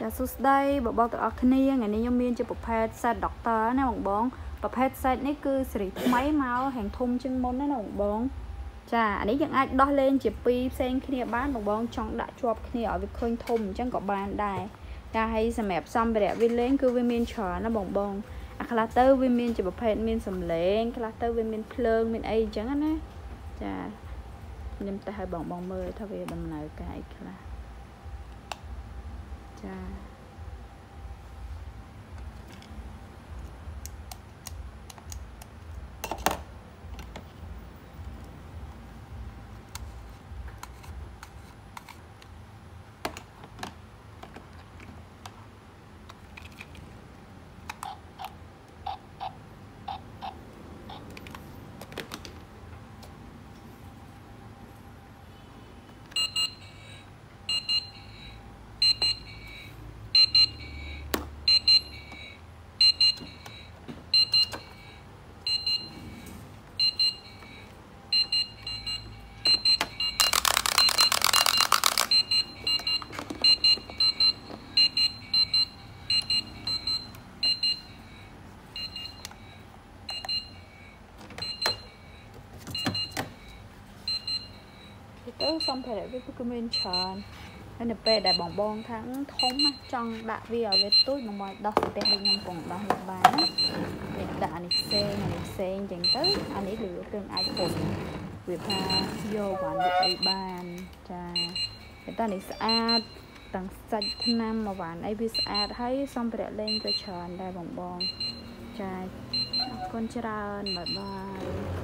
ចាសួស្តីបងបងទាំងអស់គ្នាថ្ងៃនេះខ្ញុំមានជាប្រភេទ set doctor ណាបងបងប្រភេទ set នេះគឺសេរីថ្មីមកហាងធំជាងមុនណាបងបងចាអានេះយើងអាចដោះលែងជាពីរផ្សេងគ្នាបានបងបងចង់ដាក់ជាប់គ្នាឲ្យវាឃើញធំអញ្ចឹងក៏បានដែរតែហើយសម្រាប់សម្ភារៈវាលេងគឺវាមានច្រើនណាបងបងអាខ្លះទៅវាមានជាប្រភេទមានសំឡេងខ្លះទៅវាមានភ្លើងមានអីអញ្ចឹងណាចាខ្ញុំតែឲ្យបងបងមើលថាវាដំណើរការអីខ្លះ ចា ទៅសម្ភារៈវាគឺមានច្រើនហើយនៅពេលដែលបងបងខាងធំណាចង់ដាក់វាឲ្យវាទូចមកមកដោះផ្ទះដូចខ្ញុំកំដោះនេះបានណានេះដាក់អានេះផ្សេងអានេះផ្សេងអញ្ចឹងទៅអានេះឬគ្រឿងអាចពុនវាថាយកបានវាអីបានចាតែតើនេះស្អាតទាំងសាច់ថ្នាំមកបានអីវាស្អាតហើយសម្ភារៈលេងក៏ច្រើនដែរបងបងចាអរគុណច្រើនបាយបាយ